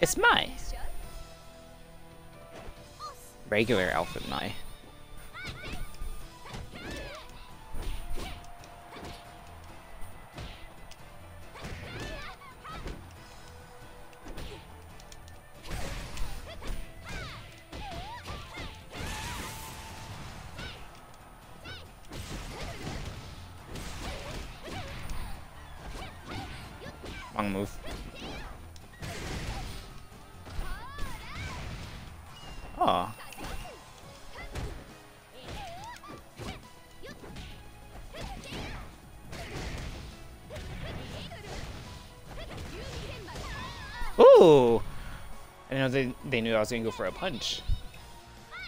It's Mai. Regular outfit Mai. Oh. Ooh! I know they, they knew I was gonna go for a punch.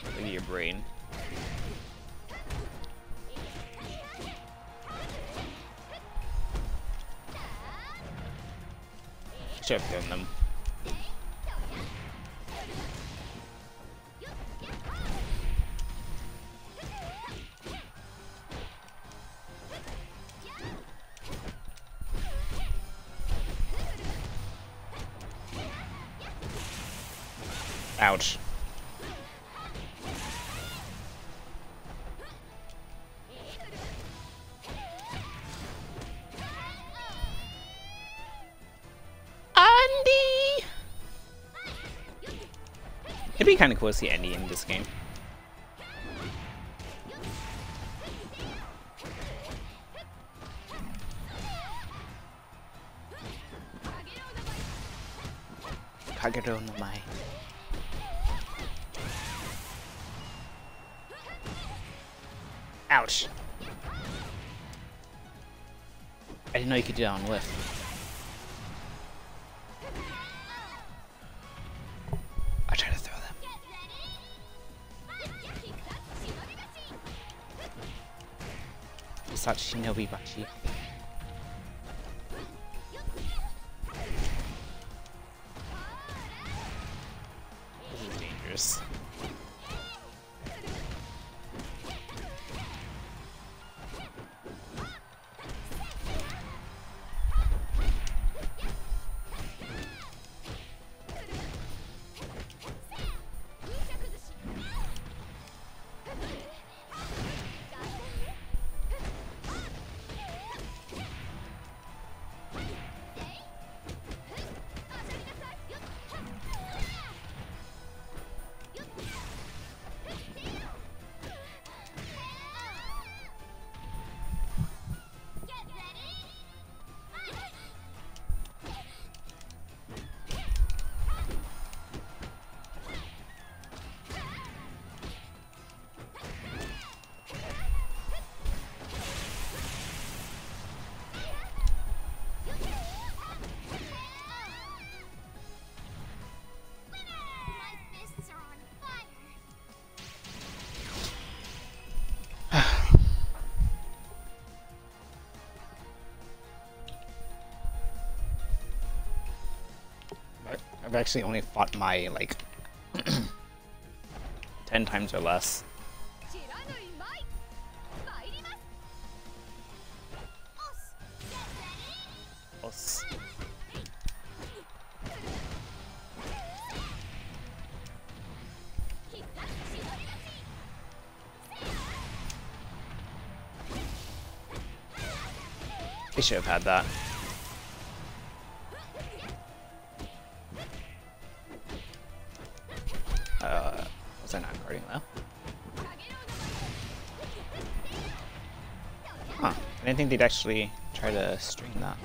Look at your brain. Should have them. Ouch. Andy! It'd be kind of cool to see Andy in this game. Kagero no Mai. Ouch. I didn't know you could do that on lift. I try to throw them. It's not Shinobi Bachi. I've actually only fought Mai like 10 times or less. Os. Should have had that. Think they'd actually try to stream that.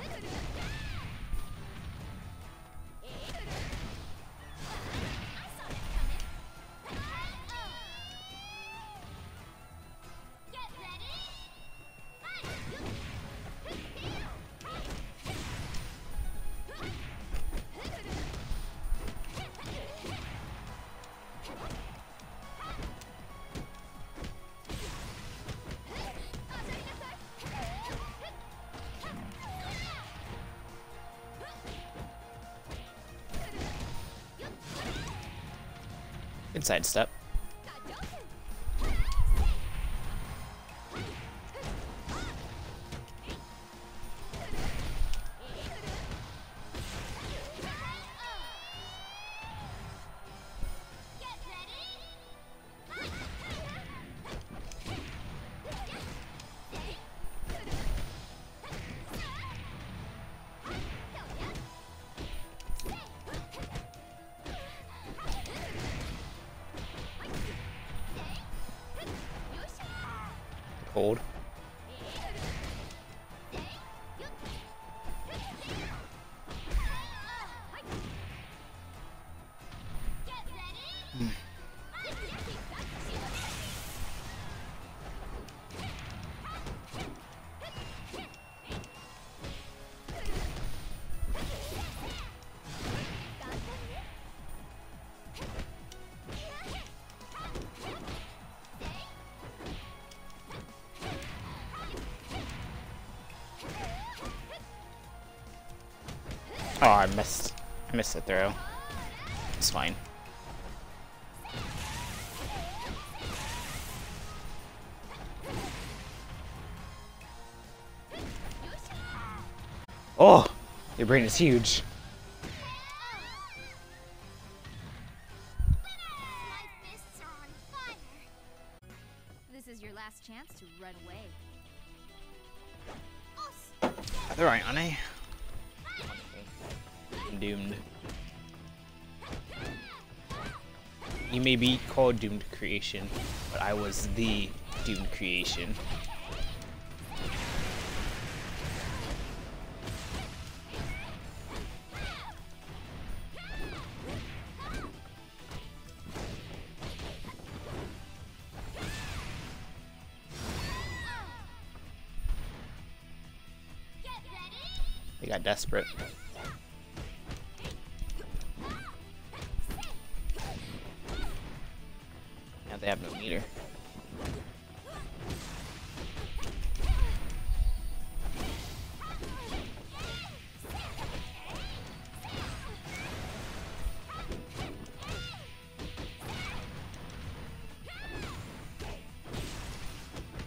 Good sidestep. called. Oh, I missed. I missed the throw. It's fine. Oh, your brain is huge. My fists are on fire. This is your last chance to run away. They're right, aren't? I'm doomed. You may be called doomed creation, but I was the doomed creation. They got desperate. They have no meter.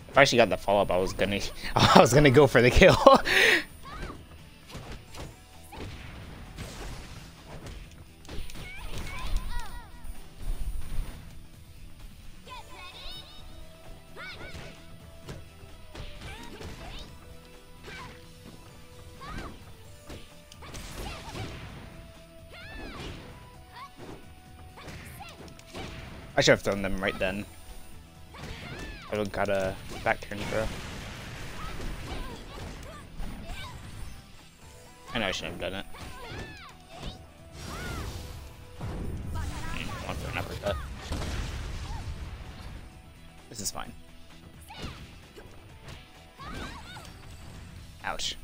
If I actually got the follow up, I was gonna, I was gonna go for the kill. I should have thrown them right then. I don't got a back turn throw. I know I shouldn't have done it. Mm, One for an uppercut. This is fine. Ouch.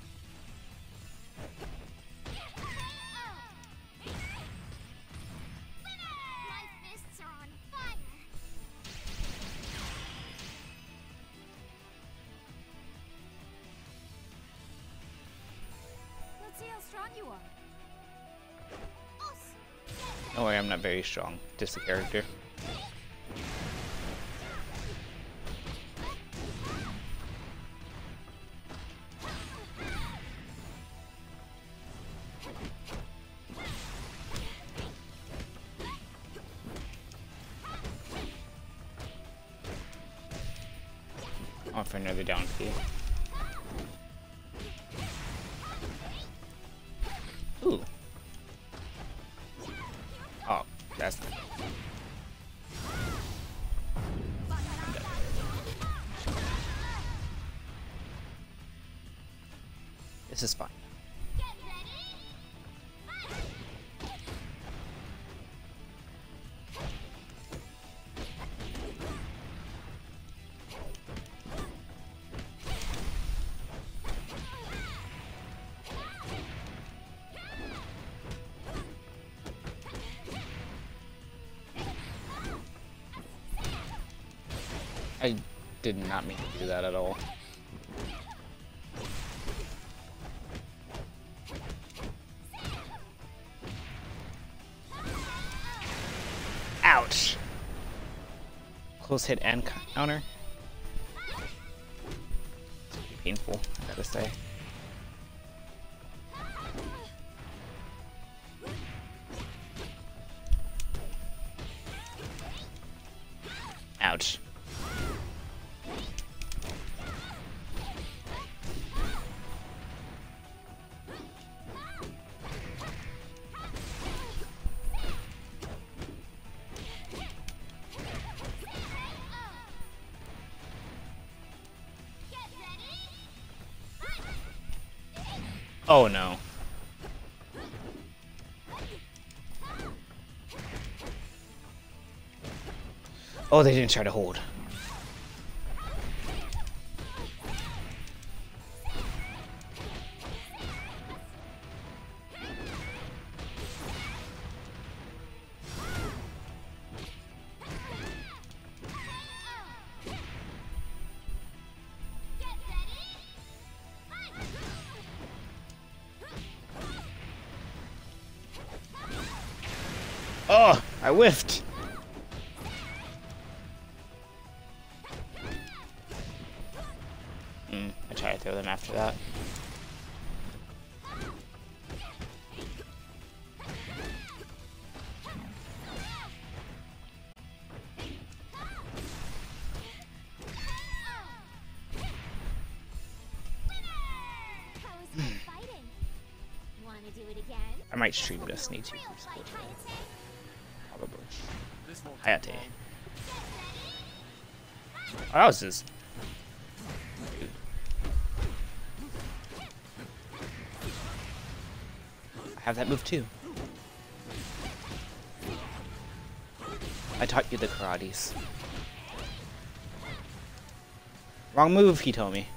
Strong you are. Don't worry, I'm not very strong. Just a character. This is fine. Did not mean to do that at all. Ouch! Close hit and counter. Painful, I gotta say. Ouch. Oh no. Oh, they didn't try to hold. Whiffed. Hmm, I try to throw them after that. How was my fighting? Want to do it again? I might stream Destiny 2 Hayate. Oh, was just... I have that move too. I taught you the karates. Wrong move, he told me.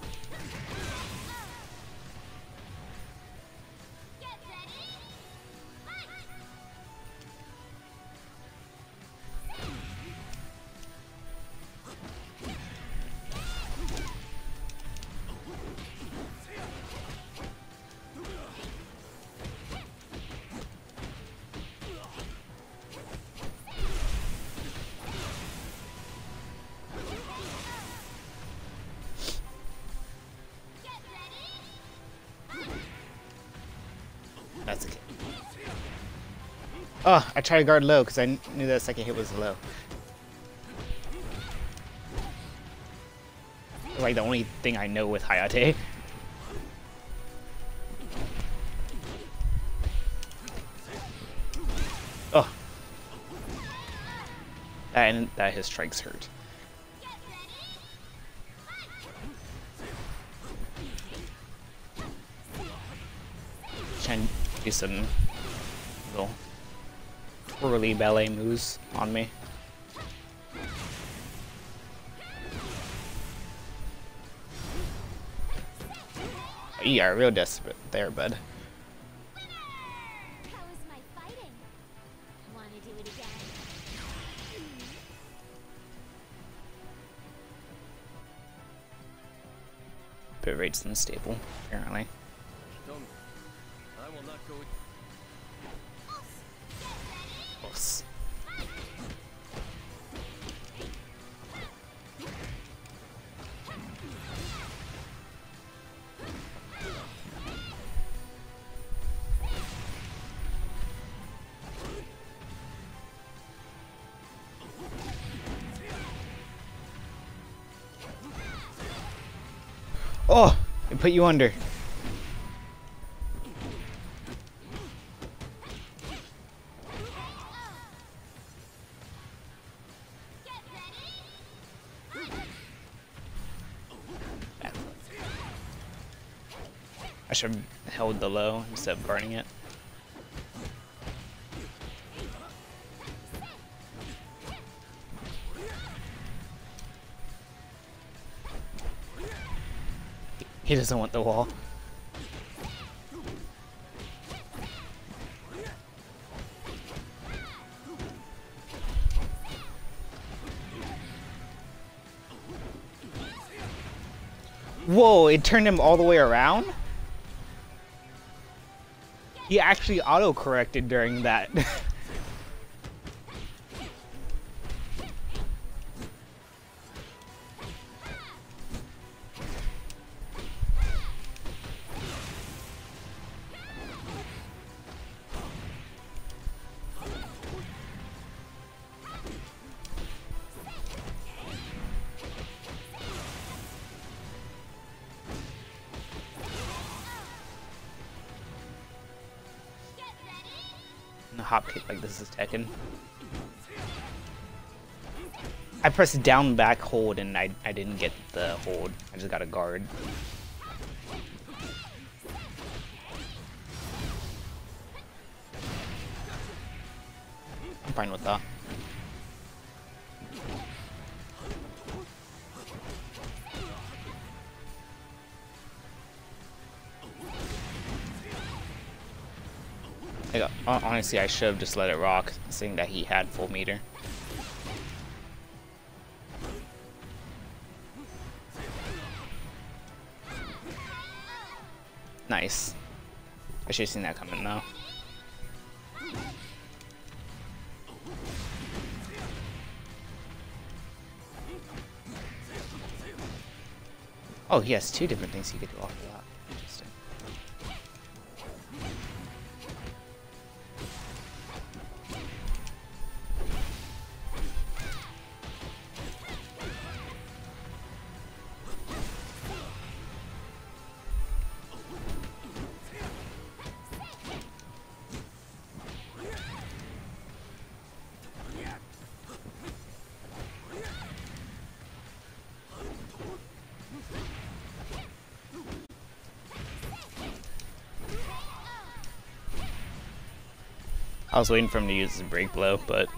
Oh, I tried to guard low because I knew that second hit was low. Like the only thing I know with Hayate. Oh. And that his strikes hurt. Trying to do some little twirly ballet moves on me. You are real desperate there, bud. Bit rate's unstable, apparently. Oh, it put you under. I should have held the low instead of burning it. He doesn't want the wall. Whoa, it turned him all the way around? He actually auto-corrected during that. this is Tekken. I pressed down back hold and I, I didn't get the hold. I just got a guard. I'm fine with that. Like, honestly, I should have just let it rock, seeing that he had full meter. Nice. I should have seen that coming now. Oh, he has two different things he could do off of that. I was waiting for him to use his break blow, but